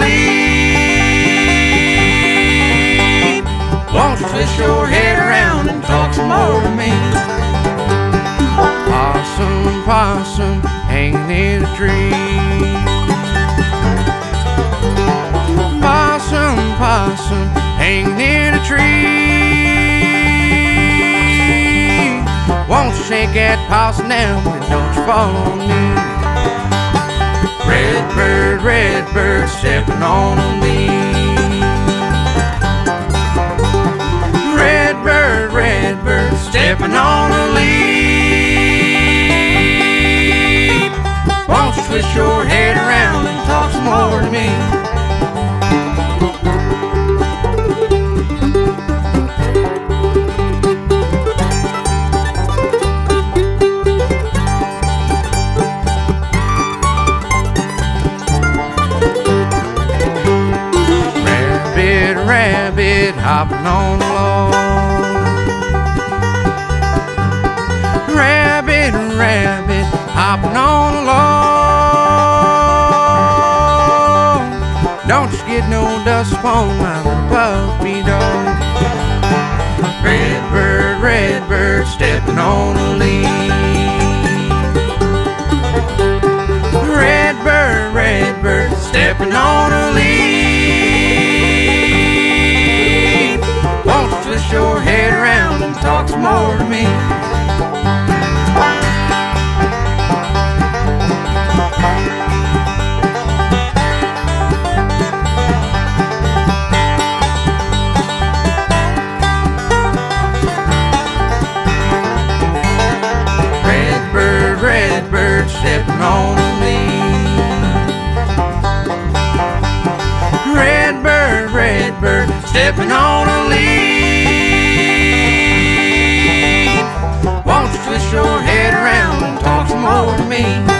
leaf. Won't you twist your head around and talk some more to me? Possum, possum, hanging in a tree. Possum, possum, hanging in a tree. Won't you shake that possum down and don't you fall on me? Stepping on a. Red bird, red bird, stepping on a leaf. Won't you twist your head around and talk some more to me? Rabbit, hopping on log. Rabbit, rabbit, hopping on log. Don't you get no dust upon my little puppy dog. Red bird, red bird, stepping on a leaf. Red bird, red bird, stepping on down and don't you fall on me? Red bird, red bird, stepping on twist your head around and talk some more to me.